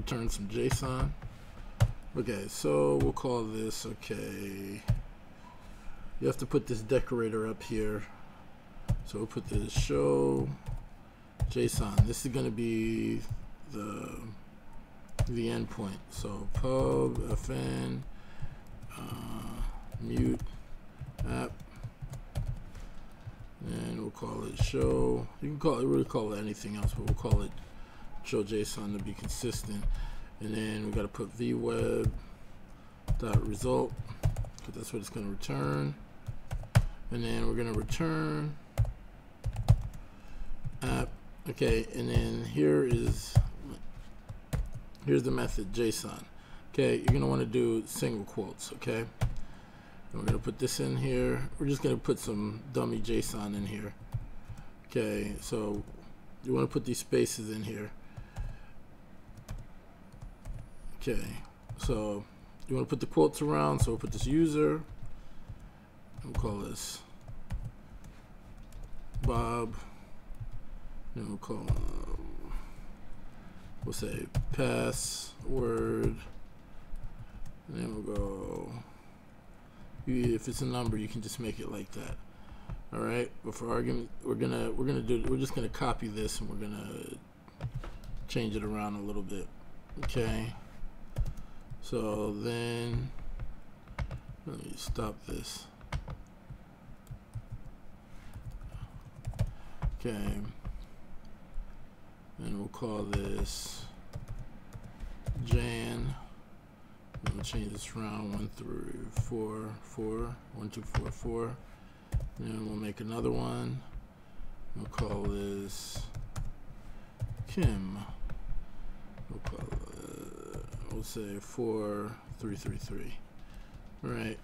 return some JSON. Okay, so we'll call this, okay, you have to put this decorator up here. So we'll put this show JSON. This is going to be the the endpoint. So pub fn uh, mute app and we'll call it show. You can call it really call it anything else, but we'll call it show JSON to be consistent. And then we got to put vweb dot result because that's what it's going to return. And then we're going to return app. Okay, and then here is here's the method JSON. Okay, you're going to want to do single quotes. Okay. And we're going to put this in here. We're just going to put some dummy JSON in here. Okay, so you want to put these spaces in here. Okay, so you want to put the quotes around. So we'll put this user. We'll call this Bob. And we'll call um, we'll say password. And then we'll go if it's a number you can just make it like that all right but for argument we're gonna we're gonna do we're just gonna copy this and we're gonna change it around a little bit okay so then let me stop this okay and we'll call this Jan We'll change this around one through four, four, one, two, four, four. And we'll make another one. We'll call this Kim. We'll say four, three, three, three. All right.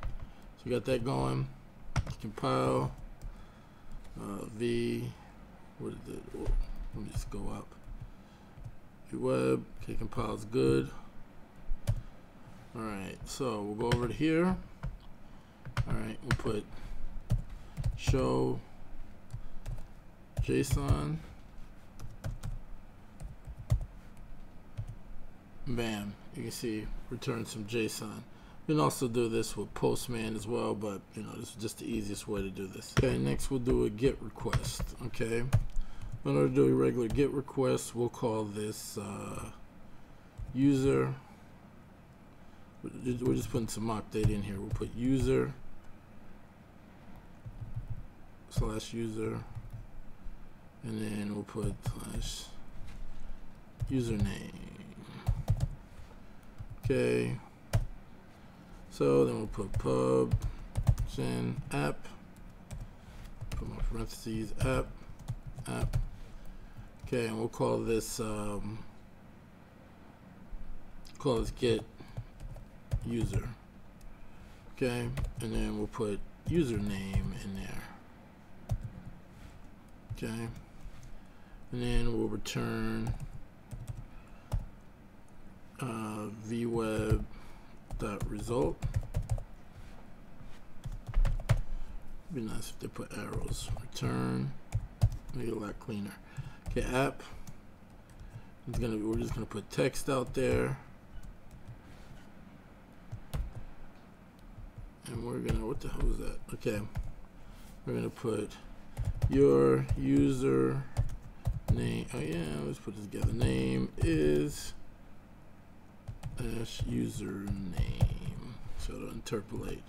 So we got that going. Compile. Uh, v. What is it? Oh, let me just go up. Web. Okay, compile's good. Alright, so we'll go over to here. Alright, we'll put show JSON. Bam, you can see return some JSON. You can also do this with Postman as well, but you know, this is just the easiest way to do this. Okay, next we'll do a GET request. Okay, in order to do a regular GET request, we'll call this uh, user we're just putting some mock data in here. We'll put user slash user and then we'll put slash username. Okay. So then we'll put pub gen app. Put my parentheses app app. Okay, and we'll call this um, call this get user. Okay, and then we'll put username in there. Okay, and then we'll return uh, vweb dot result. Be nice if they put arrows. Return, make it a lot cleaner. Okay, app. It's gonna. We're just gonna put text out there. and we're gonna what the hell is that okay we're gonna put your user name oh yeah let's put this together name is dash username. So to interpolate.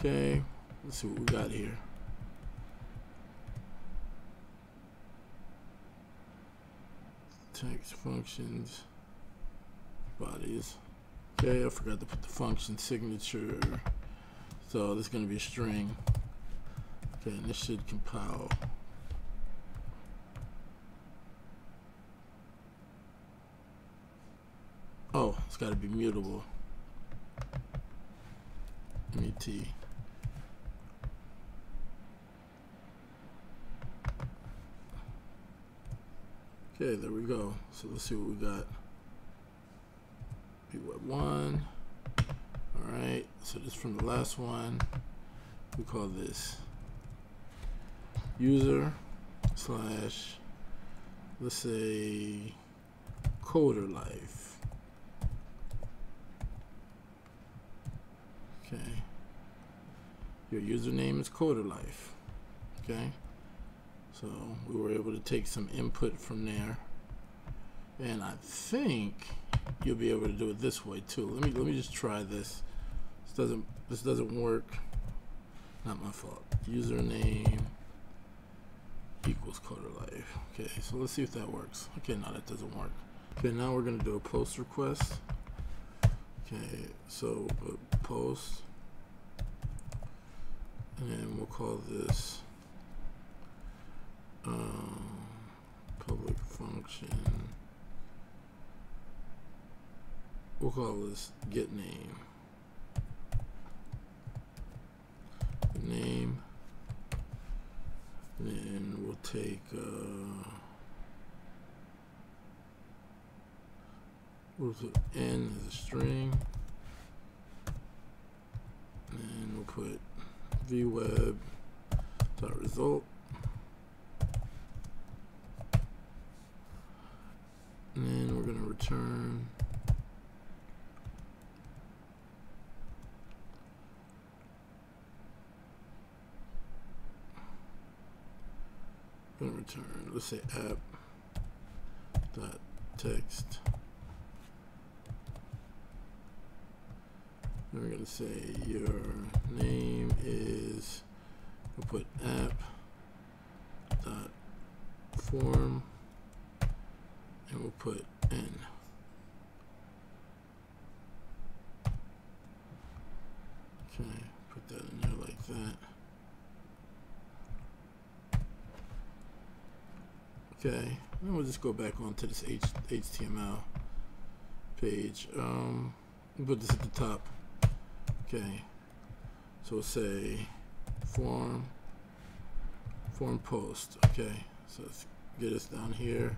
Okay let's see what we got here. Text functions. Bodies. Okay I forgot to put the function signature. So this is going to be a string. Okay, and this should compile. Oh, it's got to be mutable. MUT. Okay, there we go. So let's see what we got. P1. Alright, so this from the last one. We call this user slash, let's say, coder life. Okay. Your username is coder life. Okay. So we were able to take some input from there. And I think you'll be able to do it this way too. Let me let me just try this. This doesn't this doesn't work. Not my fault. Username equals coder life. Okay, so let's see if that works. Okay, no, that doesn't work. Okay, now we're gonna do a post request. Okay, so uh, post, and we'll call this um, public function. We'll call this get name. Name. Then we'll take uh, we'll put n as a string. And we'll put vweb dot result. And then we're going to return going to return, let's say app dot text. And we're going to say your name is, we'll put app dot form and we'll put n. Okay, put that in there like that. Okay, and we'll just go back onto this H HTML page. Um, put this at the top. Okay, so say form, form post. Okay, so let's get us down here.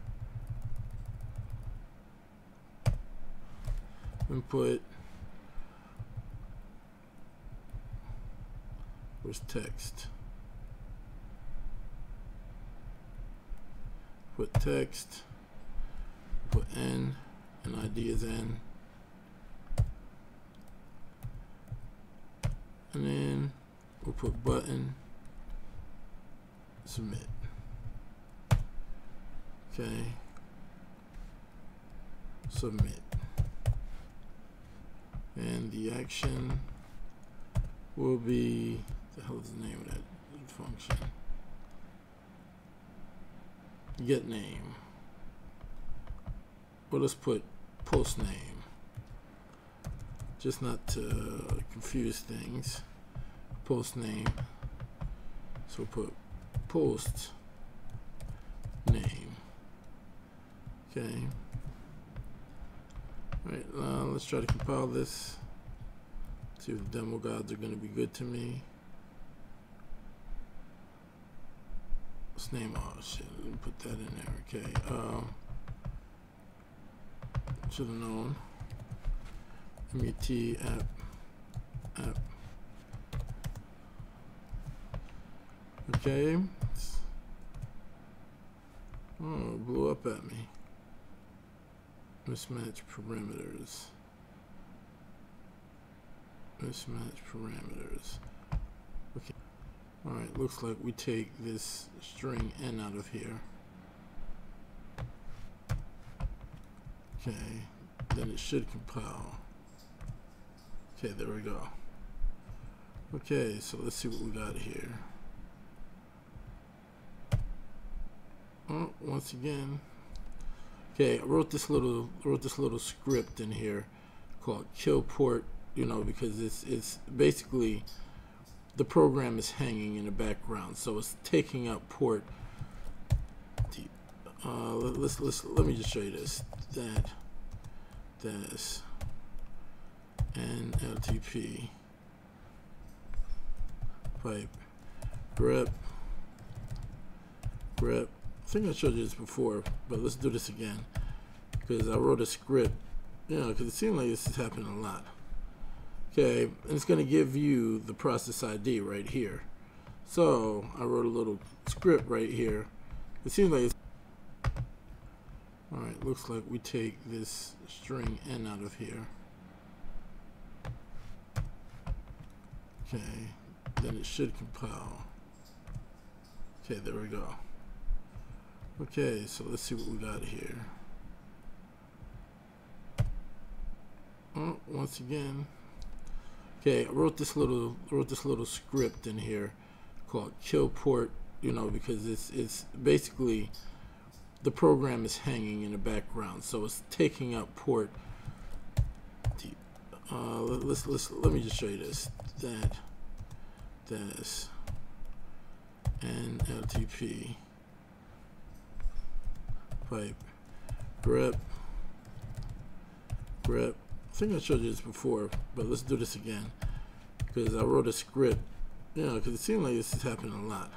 Input. Where's text? put text, put n, and ID is n. And then we'll put button, submit. Okay. Submit. And the action will be, the hell is the name of that function? get name. But let's put post name. Just not to confuse things. Post name. So put post name. Okay. Alright, now let's try to compile this. See if the demo gods are going to be good to me. What's name? Oh shit, let me put that in there. Okay. Um, should have known. MUT app app. Okay. Oh, blew up at me. Mismatch parameters. Mismatch parameters. Okay. Alright, looks like we take this string n out of here. Okay, then it should compile. Okay, there we go. Okay, so let's see what we got here. Oh, once again. Okay, I wrote this little wrote this little script in here called kill port, you know, because it's it's basically the program is hanging in the background, so it's taking up port. Uh, let's let's let me just show you this. That this and LTP pipe grep grep. I think I showed you this before, but let's do this again because I wrote a script. You know, because it seemed like this is happening a lot. Okay, and it's going to give you the process ID right here. So I wrote a little script right here. It seems like it's. Alright, looks like we take this string n out of here. Okay, then it should compile. Okay, there we go. Okay, so let's see what we got here. Oh, once again. Okay, I wrote this little wrote this little script in here called kill port, you know, because it's it's basically the program is hanging in the background, so it's taking up port. Uh, let, let's let's let me just show you this. That this and LTP pipe grep grep. I think I showed you this before, but let's do this again because I wrote a script. You know, because it seemed like this is happening a lot.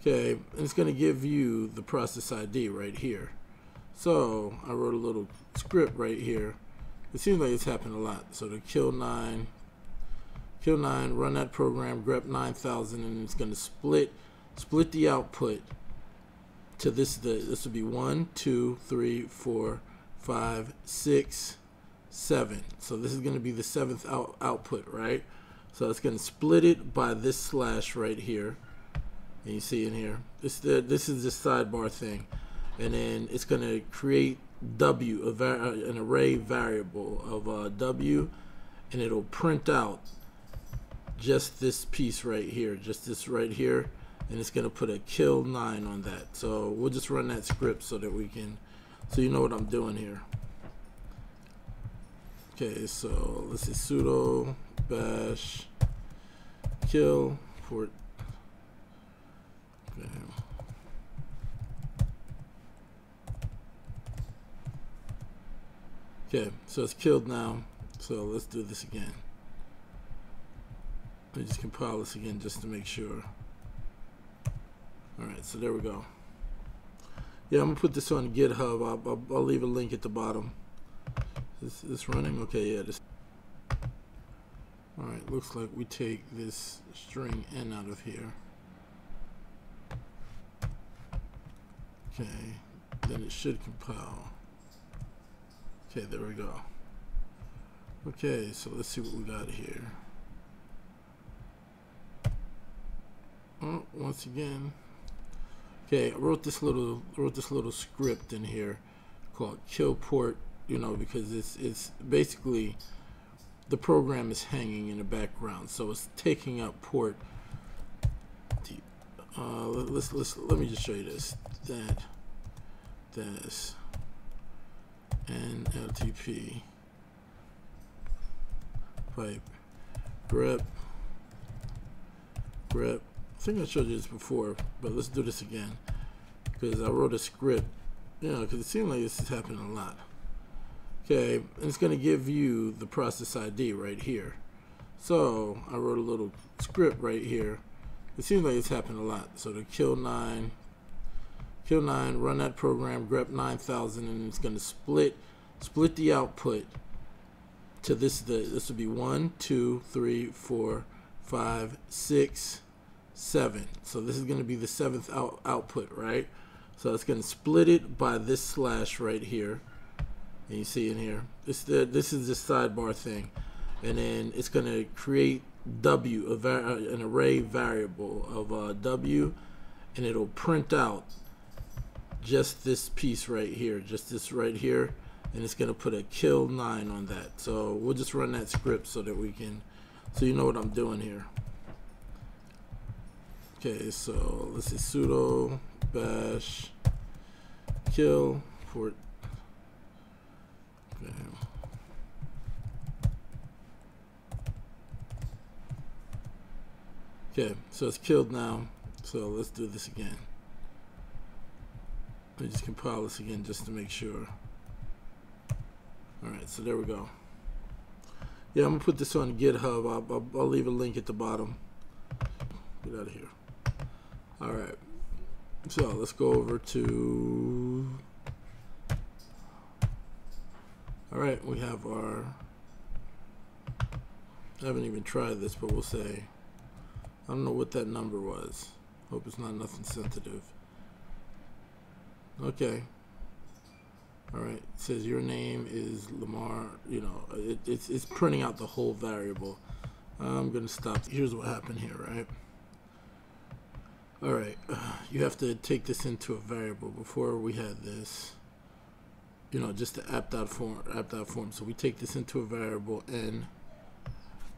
Okay, and it's going to give you the process ID right here. So I wrote a little script right here. It seems like it's happened a lot. So the kill nine, kill nine, run that program, grep 9000, and it's going to split split the output to this. The this would be one, two, three, four, five, six, seven. So this is going to be the seventh out, output, right? So it's going to split it by this slash right here and you see in here this the this is the sidebar thing and then it's going to create w uh, an array variable of uh, w and it'll print out just this piece right here just this right here and it's going to put a kill 9 on that. So we'll just run that script so that we can so you know what I'm doing here. Okay so let's see sudo bash kill port. Okay, so it's killed now. So let's do this again. Let me just compile this again just to make sure. Alright, so there we go. Yeah, I'm to put this on GitHub. I'll, I'll, I'll, leave a link at the bottom. Is this running? Okay, yeah. This. Alright, looks like we take this string n out of here. Okay, then it should compile. Okay, there we go. Okay, so let's see what we got here. Oh, once again. Okay, I wrote this little wrote this little script in here called kill port, you know, because it's it's basically the program is hanging in the background, so it's taking up port uh, let's let's let me just show you this. That this and LTP pipe grep grep. I think I showed you this before, but let's do this again because I wrote a script. You know, because it seemed like this is happening a lot. Okay, and it's going to give you the process ID right here. So I wrote a little script right here it seems like it's happened a lot. So the kill nine, kill nine, run that program, grep 9000, and it's going to split split the output to this. The this would be one, two, three, four, five, six, seven. So this is going to be the seventh out, output, right? So it's going to split it by this slash right here. And you see in here, this the this is the sidebar thing, and then it's going to create W, an array variable of uh, W, and it'll print out just this piece right here, just this right here, and it's to put a kill 9 on that. So we'll just run that script so that we can, so you know what I'm doing here. Okay, so let's see, sudo bash kill port. Okay. Okay, so it's killed now. So let's do this again. Let me just compile this again just to make sure. Alright, so there we go. Yeah, I'm to put this on GitHub. I'll, I'll, I'll leave a link at the bottom. Get out of here. Alright. So let's go over to... Alright, we have our... I haven't even tried this, but we'll say I don't know what that number was. Hope it's not nothing sensitive. Okay. All right, it says your name is Lamar. You know, it, it's it's printing out the whole variable. I'm gonna stop. Here's what happened here, right? All right, you have to take this into a variable. Before we had this, you know, just the app form, app form. So we take this into a variable n,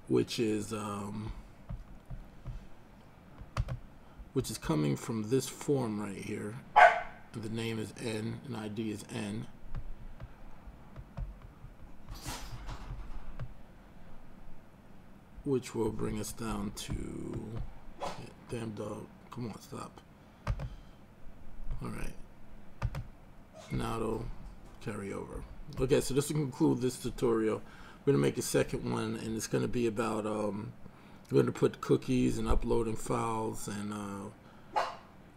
which is um, which is coming from this form right here. The name is n, and ID is n. which will bring us down to damn dog come on stop. All right now it'll carry over. Okay so this will conclude this tutorial we're gonna make a second one and it's gonna be about um, we're gonna put cookies and uploading files and uh,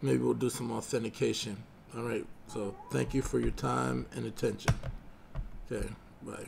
maybe we'll do some authentication all right so thank you for your time and attention. Okay bye